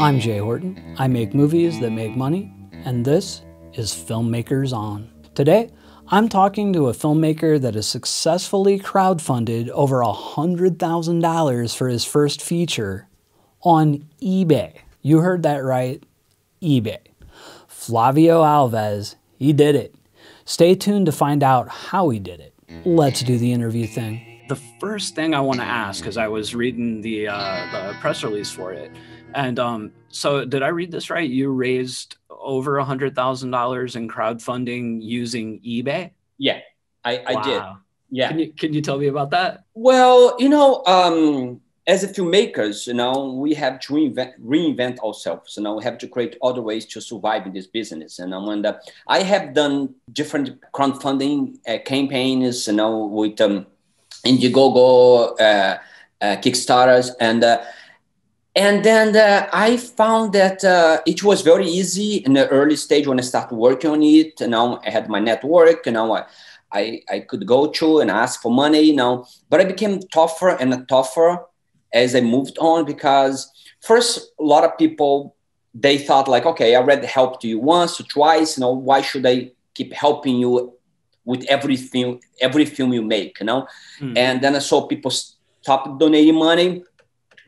I'm J. Horton. I make movies that make money, and this is Filmmakers On. Today, I'm talking to a filmmaker that has successfully crowdfunded over $100,000 for his first feature on eBay. You heard that right, eBay. Flavio Alves, he did it. Stay tuned to find out how he did it. Let's do the interview thing. The first thing I want to ask, because I was reading the, uh, the press release for it, and um, so, did I read this right? You raised over a hundred thousand dollars in crowdfunding using eBay. Yeah, I, I wow. did. Yeah. Can you can you tell me about that? Well, you know, um, as a filmmakers, you know, we have to reinvent, reinvent ourselves. You know, we have to create other ways to survive in this business. And, and uh, I have done different crowdfunding uh, campaigns, you know, with um, Indiegogo, uh, uh Kickstarters, and uh, and then uh, I found that uh, it was very easy in the early stage when I started working on it. You know, I had my network. You know, I, I, I could go to and ask for money. You know, but I became tougher and tougher as I moved on because first a lot of people they thought like, okay, I already helped you once or twice. You know, why should I keep helping you with every film, every film you make? You know, mm. and then I saw people stop donating money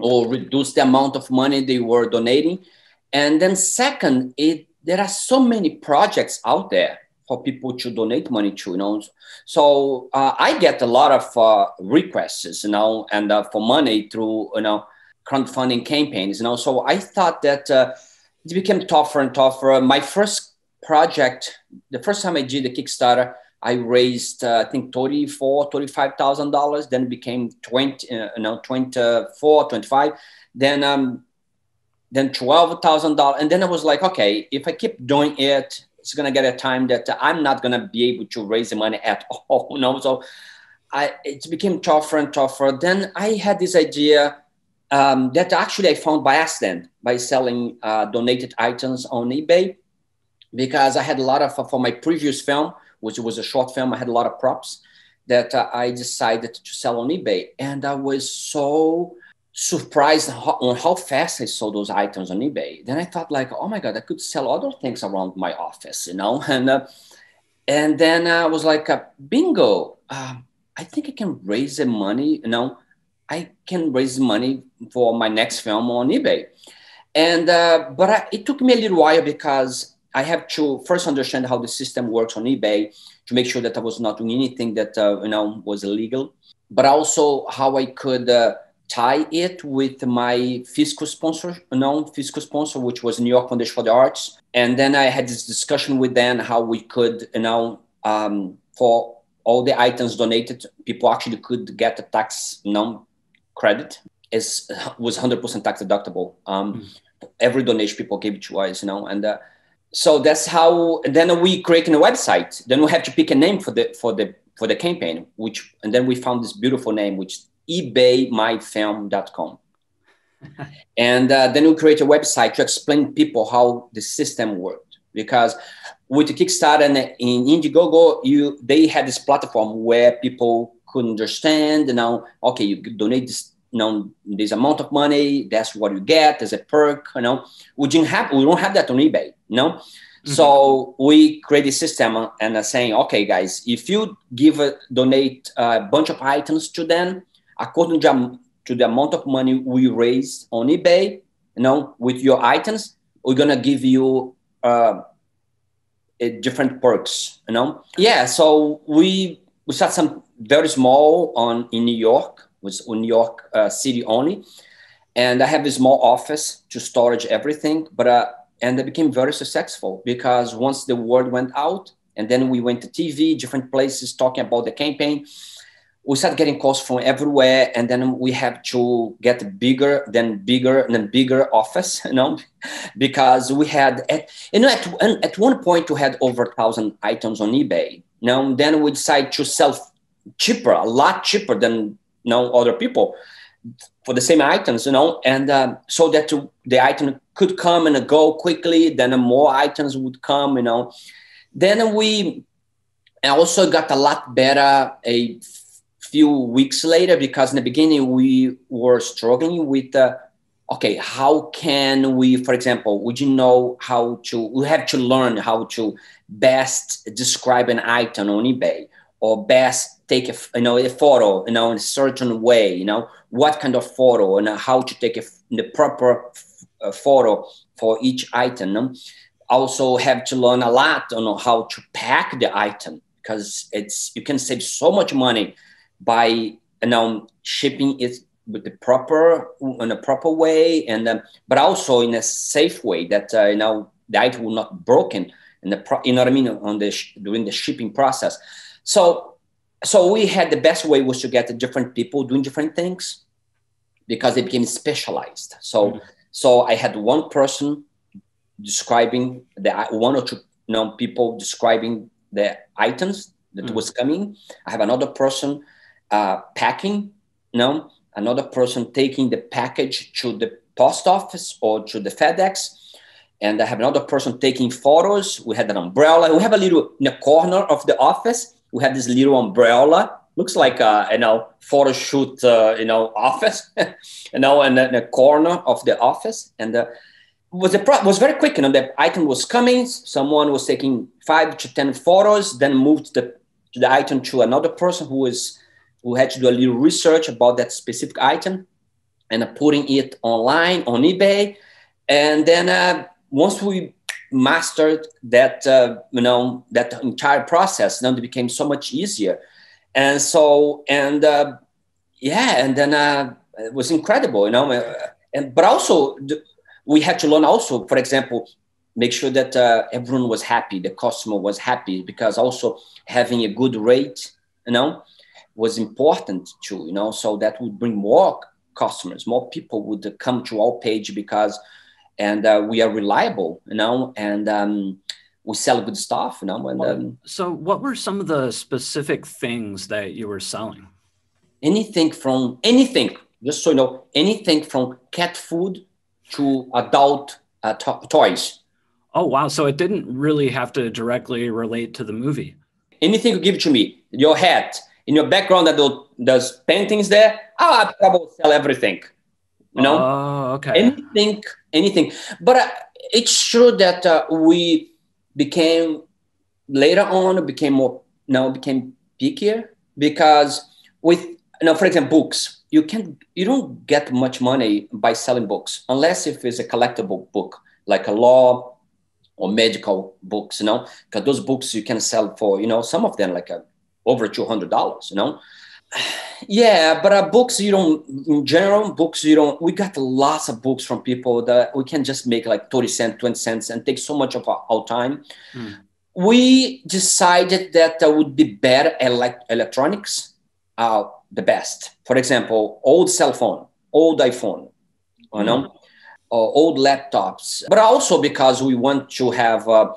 or reduce the amount of money they were donating. And then second, it there are so many projects out there for people to donate money to, you know. So uh, I get a lot of uh, requests, you know, and uh, for money through, you know, crowdfunding campaigns, you know. So I thought that uh, it became tougher and tougher. My first project, the first time I did the Kickstarter, I raised, uh, I think, 34, $35,000, then became 20, uh, no, 24, 25, then, um, then $12,000. And then I was like, okay, if I keep doing it, it's going to get a time that I'm not going to be able to raise the money at all. You know? So I, it became tougher and tougher. Then I had this idea um, that actually I found by accident by selling uh, donated items on eBay because I had a lot of, for my previous film, which was a short film. I had a lot of props that uh, I decided to sell on eBay. And I was so surprised on how fast I sold those items on eBay. Then I thought like, oh my God, I could sell other things around my office, you know? And, uh, and then I was like, uh, bingo, uh, I think I can raise the money, you know, I can raise money for my next film on eBay. And, uh, but I, it took me a little while because I have to first understand how the system works on eBay to make sure that I was not doing anything that uh, you know was illegal, but also how I could uh, tie it with my fiscal sponsor, you know, fiscal sponsor, which was New York Foundation for the Arts. And then I had this discussion with them how we could, you know, um, for all the items donated, people actually could get a tax you know, credit. It was 100% tax deductible. Um, mm. Every donation people gave to us, you know, and uh, so that's how then we creating a website. Then we have to pick a name for the for the for the campaign which and then we found this beautiful name which ebaymyfilm.com and uh, then we create a website to explain people how the system worked. Because with the kickstarter and in indiegogo you they had this platform where people could understand you know okay you donate this you know this amount of money that's what you get as a perk you know. We didn't have we don't have that on ebay know mm-hmm. so we create a system and are saying okay guys if you give a, donate a bunch of items to them according to, to the amount of money we raise on ebay you know with your items we're gonna give you uh, different perks you know yeah so we we start some very small on in new york was New York uh, City only, and I have a small office to storage everything. But uh, and I became very successful because once the word went out, and then we went to TV, different places talking about the campaign. We started getting calls from everywhere, and then we have to get bigger, then bigger, and bigger office, you know, because we had, at, you know, at, at one point we had over a thousand items on eBay. Now, then we decided to sell cheaper, a lot cheaper than you know other people for the same items you know? And um, so that the item could come and go quickly then more items would come you know? Then we also got a lot better a few weeks later because in the beginning we were struggling with uh, okay, how can we, for example, would you know how to, we have to learn how to best describe an item on eBay or best take a, you know, a photo, you know, in a certain way, you know, what kind of photo and how to take a, the proper uh, photo for each item. Also have to learn a lot on how to pack the item because it's, you can save so much money by, you know, shipping it with the proper in a proper way and um, but also in a safe way that uh, you know the item will not broken in the pro- you know what I mean on the sh- during the shipping process. So so we had the best way was to get the different people doing different things because they became specialized. So mm-hmm. so I had one person describing the one or two you know, people describing the items that mm-hmm. was coming. I have another person uh, packing, you know, another person taking the package to the post office or to the FedEx. And I have another person taking photos. We had an umbrella. We have a little in the corner of the office. We had this little umbrella. Looks like a you know photo shoot uh, you know office, you know, and in the corner of the office. And uh, was a pro- was very quick. You know, the item was coming. Someone was taking five to ten photos, then moved the the item to another person who was we had to do a little research about that specific item and uh, putting it online on eBay. And then uh, once we mastered that, uh, you know, that entire process, then it became so much easier. And so, and uh, yeah, and then uh, it was incredible, you know. Uh, and but also, we had to learn also, for example, make sure that uh, everyone was happy, the customer was happy, because also having a good rate, you know, was important too, you know, so that would bring more customers, more people would come to our page because, and uh, we are reliable, you know, and um, we sell good stuff, you know. And um, so, what were some of the specific things that you were selling? Anything from anything, just so you know, anything from cat food to adult uh, to- toys. Oh wow! So it didn't really have to directly relate to the movie. Anything you give to me, your hat, in your background that does paintings there, oh, I probably sell everything. You know, oh, okay. Anything, anything. But uh, it's true that uh, we became later on became more now became pickier because with you know, for example, books. You can you don't get much money by selling books unless if it's a collectible book like a law or medical books. You know, because those books you can sell for you know some of them like a over $200 you know yeah but uh, books you don't in general books you don't we got lots of books from people that we can just make like 30 cents 20 cents and take so much of our, our time mm. we decided that that would be better ele- electronics uh, the best for example old cell phone old iphone you know mm. uh, old laptops but also because we want to have uh,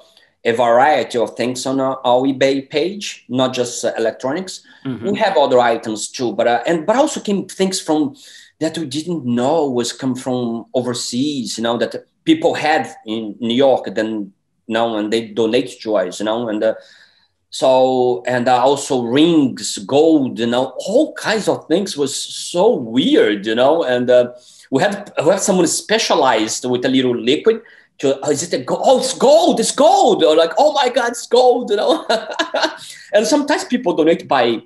a variety of things on our, our eBay page, not just uh, electronics. Mm-hmm. We have other items too, but uh, and but also came things from that we didn't know was come from overseas. You know that people had in New York, then you know, and they donate to us. You know, and uh, so and uh, also rings, gold. You know, all kinds of things was so weird. You know, and uh, we had we had someone specialized with a little liquid to oh, is it a gold? Oh, it's gold, it's gold. Or like, oh my God, it's gold, you know. and sometimes people donate by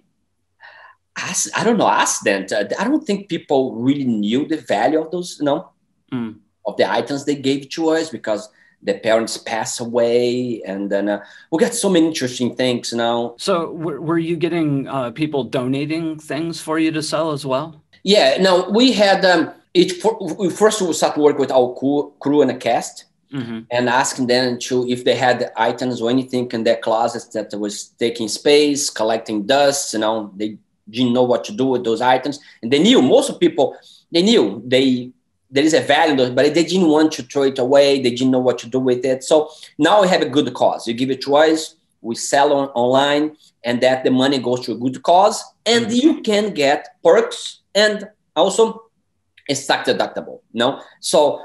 I don't know, accident. I don't think people really knew the value of those, you know, mm. of the items they gave to us because the parents pass away and then uh, we got so many interesting things you know so w- were you getting uh, people donating things for you to sell as well yeah no we had um, it for, we first we started work with our crew, crew and a cast mm-hmm. and asking them to if they had items or anything in their closets that was taking space, collecting dust. You know, they didn't know what to do with those items, and they knew most of people they knew they there is a value, but they didn't want to throw it away. They didn't know what to do with it. So now we have a good cause. You give it to us, we sell on online, and that the money goes to a good cause, and mm-hmm. you can get perks and also it's tax deductible. no, so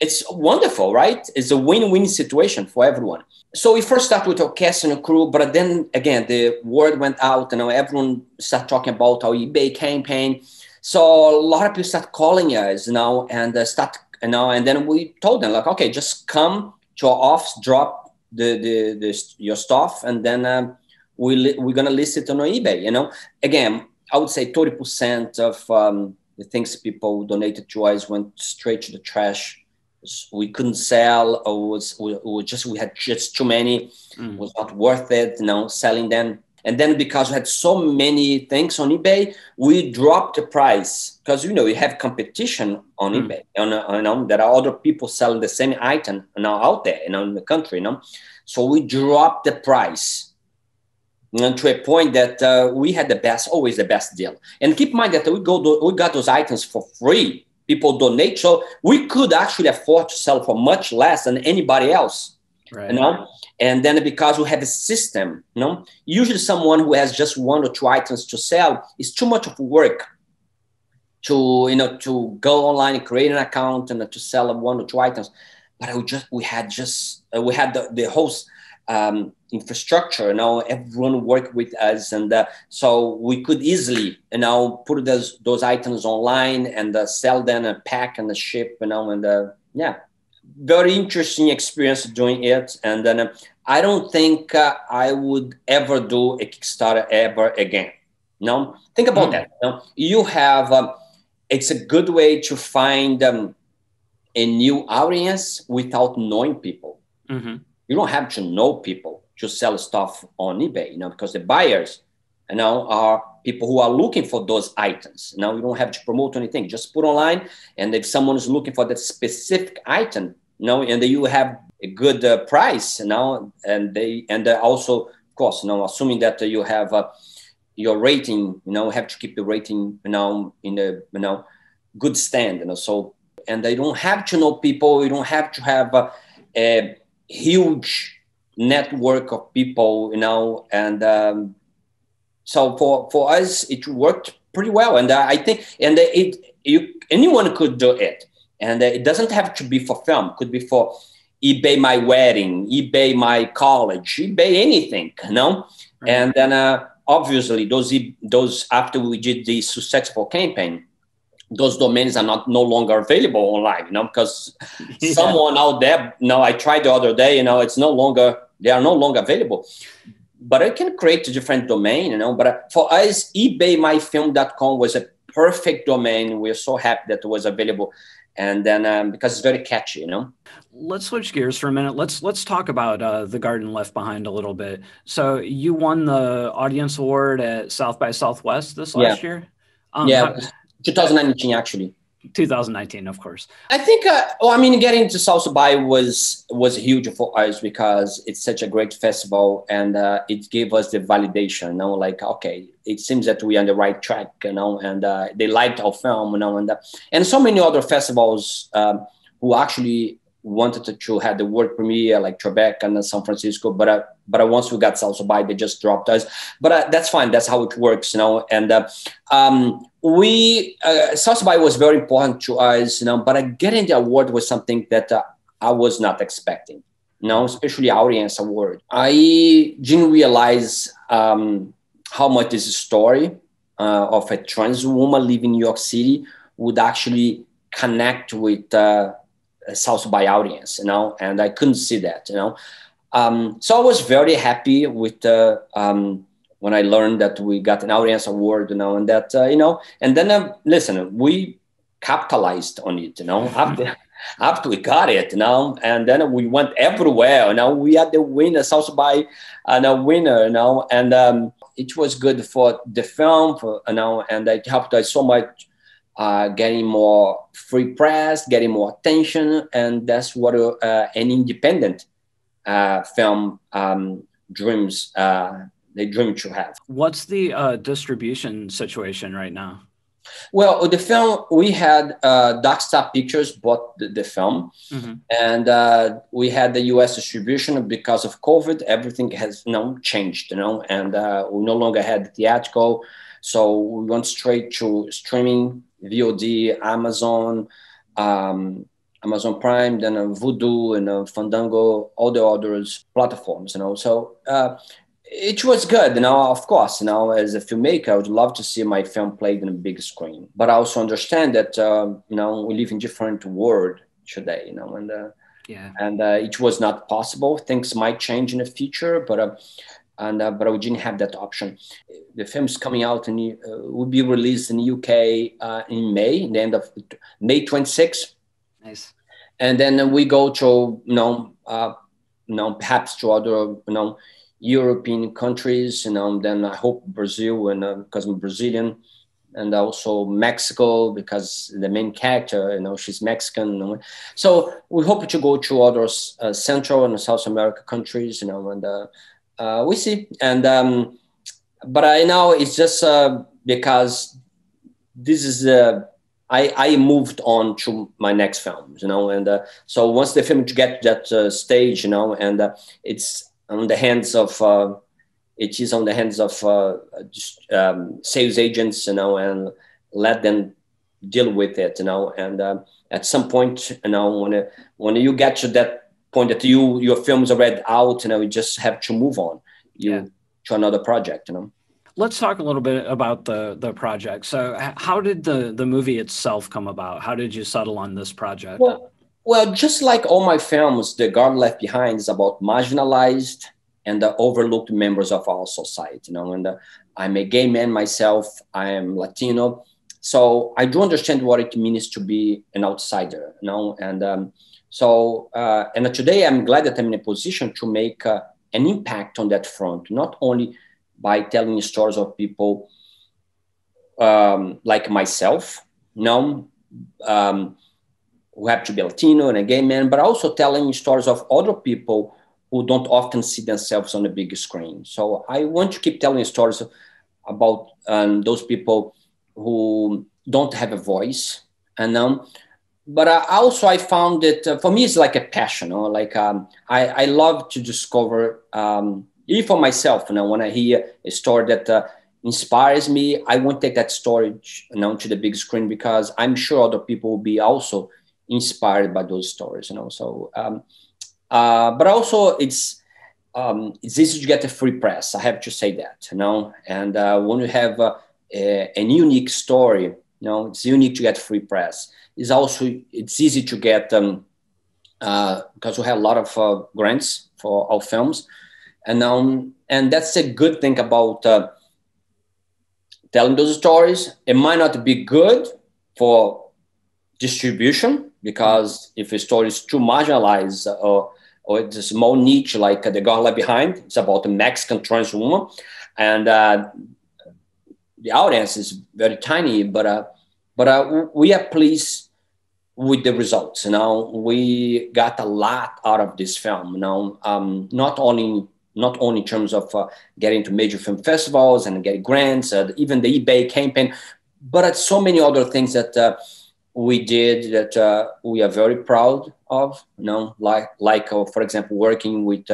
it's wonderful, right? It's a win-win situation for everyone. So we first started with our cast and crew, but then again, the word went out, and everyone started talking about our eBay campaign. So a lot of people start calling us, now and uh, start, you know, and then we told them like, okay, just come to our office, drop the the, the your stuff, and then um, we li- we're gonna list it on eBay. You know, again, I would say thirty percent of um, the things people donated to us went straight to the trash. We couldn't sell, or was just we had just too many. Mm. was not worth it, you know, selling them. And then because we had so many things on eBay, we dropped the price because you know we have competition on mm. eBay. On, you know, there are other people selling the same item now out there, you know, in the country. You know, so we dropped the price and to a point that uh, we had the best, always the best deal. And keep in mind that we go, we got those items for free. People donate, so we could actually afford to sell for much less than anybody else. Right. You know, and then because we have a system, you know, usually someone who has just one or two items to sell is too much of work to you know to go online and create an account and to sell one or two items. But we just we had just uh, we had the, the whole um, infrastructure. You know, everyone worked with us, and uh, so we could easily you know put those those items online and uh, sell them and pack and ship. You know, and uh, yeah very interesting experience doing it. And then uh, I don't think uh, I would ever do a Kickstarter ever again. No, think about mm. that. You, know? you have, um, it's a good way to find um, a new audience without knowing people. Mm-hmm. You don't have to know people to sell stuff on eBay, you know, because the buyers, you know, are people who are looking for those items. Now you don't have to promote anything; just put online, and if someone is looking for that specific item, you know, and you have a good uh, price, you know, and they and also, of course, you know, assuming that you have uh, your rating, you know, have to keep the rating, you know, in a you know good stand, you know. So and they don't have to know people. You don't have to have a, a huge network of people, you know, and um, so for for us it worked pretty well, and uh, I think and it you anyone could do it. And it doesn't have to be for film. Could be for ebay my wedding ebay my college ebay anything you know? Right. and then uh, obviously those those after we did the successful campaign those domains are not no longer available online you know because yeah. someone out there you know i tried the other day you know it's no longer they are no longer available but i can create a different domain you know but for us ebaymyfilm.com was a perfect domain we're so happy that it was available and then um, because it's very catchy, you know. Let's switch gears for a minute. Let's let's talk about uh, the Garden Left Behind a little bit. So you won the audience award at South by Southwest this last yeah. year. Um, yeah, 2019 actually. 2019, of course. I think. Uh, well, I mean, getting to South by was was huge for us because it's such a great festival, and uh, it gave us the validation. You know, like okay, it seems that we're on the right track. You know, and uh, they liked our film. You know, and uh, and so many other festivals um, who actually wanted to, to have the world premiere like Tribeca and San Francisco, but uh, but once we got South by, they just dropped us. But uh, that's fine. That's how it works, you know. And uh, um, we uh, South by was very important to us, you know. But uh, getting the award was something that uh, I was not expecting, you know, especially audience award. I didn't realize um, how much this story uh, of a trans woman living in New York City would actually connect with uh, South by audience, you know. And I couldn't see that, you know. Um, so I was very happy with uh, um, when I learned that we got an audience award, you know, and that uh, you know, and then uh, listen, we capitalized on it, you know, after after we got it, you know, and then we went everywhere, you know, we had the winner, South by, and a winner, you know, and um, it was good for the film, for, you know, and it helped us so much. Uh, getting more free press, getting more attention, and that's what uh, an independent uh, film um, dreams uh, they dream to have. What's the uh, distribution situation right now? Well, the film we had uh, Darkstar Pictures bought the, the film, mm-hmm. and uh, we had the U.S. distribution because of COVID. Everything has you know changed, you know, and uh, we no longer had the theatrical, so we went straight to streaming, VOD, Amazon. Um, Amazon Prime, then uh, Vudu and uh, Fandango, all the others platforms, you know. So uh, it was good, you know. Of course, you know, as a filmmaker, I would love to see my film played in a big screen. But I also understand that uh, you know we live in different world today, you know, and uh, yeah, and uh, it was not possible. Things might change in the future, but uh, and uh, but we didn't have that option. The film's coming out and uh, will be released in the UK uh, in May, in the end of May 26th. Nice. And then we go to you know, uh, you know, perhaps to other you know European countries, you know. Then I hope Brazil, and because uh, I'm Brazilian, and also Mexico because the main character, you know, she's Mexican. So we hope to go to other uh, Central and South America countries, you know, and uh, we see. And um, but I know it's just uh, because this is uh, I I moved on to my next film, you know, and uh, so once the film to get that uh, stage, you know, and uh, it's on the hands of uh, it is on the hands of uh, just, um, sales agents, you know, and let them deal with it, you know, and uh, at some point, you know, when when you get to that point that you your films are read out and you know, you just have to move on. You yeah. to another project you know? Let's talk a little bit about the the project. So how did the the movie itself come about? How did you settle on this project? Well, well just like all my films the garden left behind is about marginalized and the overlooked members of our society you know? And uh, i'm a gay man myself. I am latino. So i do understand what it means to be an outsider you know? And um, so, uh, and today I'm glad that I'm in a position to make uh, an impact on that front, not only by telling stories of people um, like myself, known, um, who have to be Latino and a gay man, but also telling stories of other people who don't often see themselves on the big screen. So I want to keep telling stories about um, those people who don't have a voice. And um, but also I found that uh, for me it's like a passion. Know? Like um, I, I love to discover, um, even for myself. You know, when I hear a story that uh, inspires me, I want to take that story you know, to the big screen because I'm sure other people will be also inspired by those stories. You know, so um, uh, but also it's um, it's easy to get a free press. I have to say that. You know, and uh, when you have uh, a, a unique story, you know, it's unique to get free press. It's also it's easy to get um, uh, because we have a lot of uh, grants for our films, and um, and that's a good thing about uh, telling those stories. It might not be good for distribution because if a story is too marginalized or or it's a small niche like the girl behind, it's about a Mexican trans woman, and uh, the audience is very tiny, but uh, but uh, we are pleased with the results. You know, we got a lot out of this film. Know, um, not only not only in terms of uh, getting to major film festivals and getting grants, uh, even the eBay campaign, but at so many other things that uh, we did that uh, we are very proud of. You know, like like for example, working with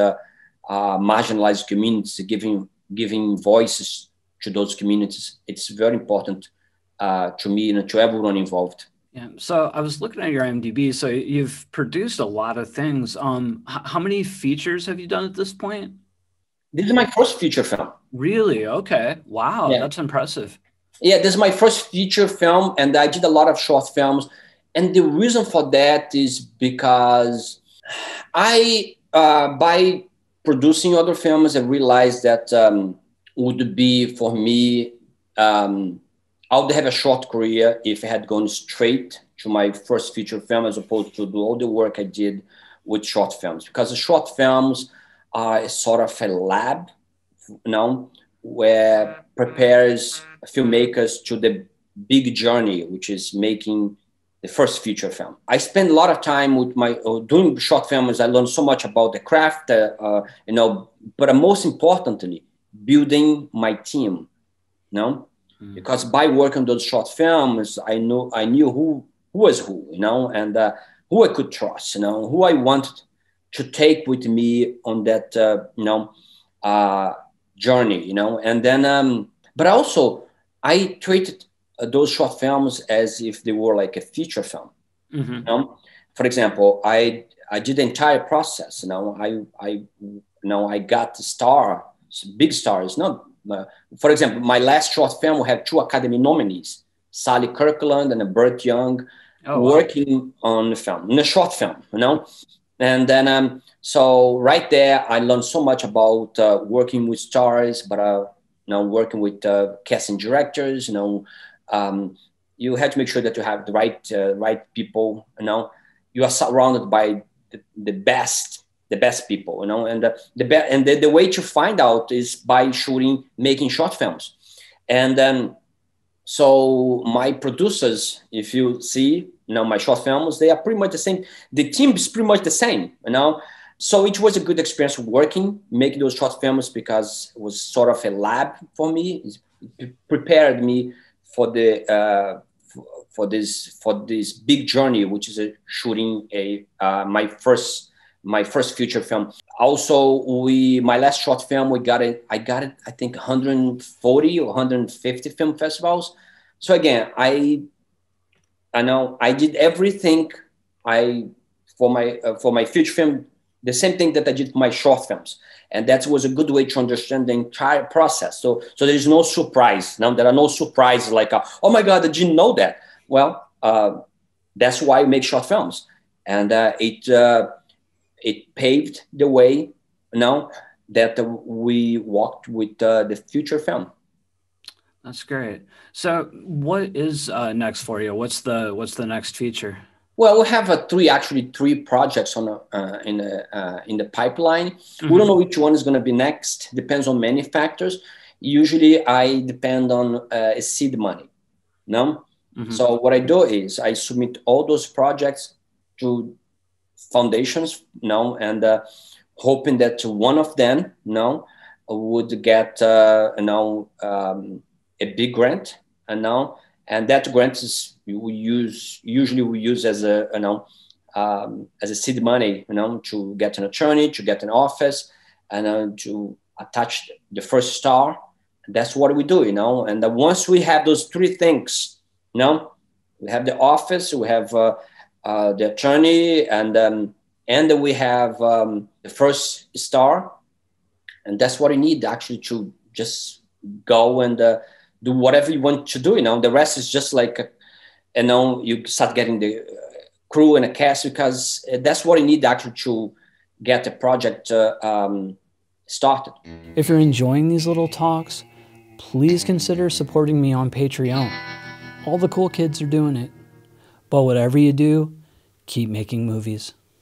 marginalized communities, giving giving voices to those communities. It's very important to me and to everyone involved. Yeah. So I was looking at your IMDb. So you've produced a lot of things. Um, h- how many features have you done at this point? This is my first feature film. Really? Okay. Wow. Yeah. That's impressive. Yeah, this is my first feature film, and I did a lot of short films. And the reason for that is because I, uh, by producing other films, I realized that um, would be for me um, I would have a short career if I had gone straight to my first feature film as opposed to do all the work I did with short films because the short films are sort of a lab, you know, where prepares filmmakers to the big journey, which is making the first feature film. I spend a lot of time with my uh, doing short films. I learned so much about the craft, uh, uh, you know, but most importantly, building my team. You know, mm. because by working those short films, I know I knew who who was who, you know, and uh, who I could trust, you know, who I wanted to take with me on that, uh, you know, uh, journey, you know, and then, um, but also I treated uh, those short films as if they were like a feature film. Mm-hmm. You know? For example, I I did the entire process. You know, I I you know I got the star big stars. No, uh, for example, my last short film we have two Academy nominees, Sally Kirkland and Burt Young, oh, working wow. on the film, in a short film, you know. And then, um, so right there, I learned so much about uh, working with stars, but uh, you know, working with uh, casting directors. You know, um, you have to make sure that you have the right uh, right people. You know, you are surrounded by the, the best the best people, you know, and the, the be- and the, the way to find out is by shooting, making short films. And then, so my producers, if you see, you know, my short films, they are pretty much the same. The team is pretty much the same, you know. So it was a good experience working, making those short films because it was sort of a lab for me. It prepared me for the uh, for this for this big journey, which is a shooting a uh, my first my first feature film. Also, we my last short film we got it. I got it. I think 140 or 150 film festivals. So again, I I know I did everything I for my uh, for my feature film the same thing that I did for my short films, and that was a good way to understand the entire process. So so there is no surprise. Now there are no surprises like uh, oh my god I didn't know that. Well, uh, that's why I make short films, and uh, it uh, it paved the way now that we walked with uh, the future film. That's great. So, what is uh, next for you? What's the what's the next feature? Well, we have uh, three actually three projects on uh, in the uh, in the pipeline. Mm-hmm. We don't know which one is going to be next. Depends on many factors. Usually, I depend on uh, seed money. No, mm-hmm. so what I do is I submit all those projects to foundations, you know, and uh, hoping that one of them, you know, would get, uh, you know, um, a big grant, you know, and that grant is we use usually we use as a, you know, um, as a seed money, you know, to get an attorney, to get an office, and uh, to attach the first star. That's what we do, you know. And uh, once we have those three things, you know, we have the office, we have uh, uh, the attorney, and um, and we have um, the first star, and that's what you need actually to just go and uh, do whatever you want to do. You know, the rest is just like, uh, you know, you start getting the uh, crew and a cast because that's what you need actually to get the project uh, um, started. If you're enjoying these little talks, please consider supporting me on Patreon. All the cool kids are doing it. But whatever you do, keep making movies.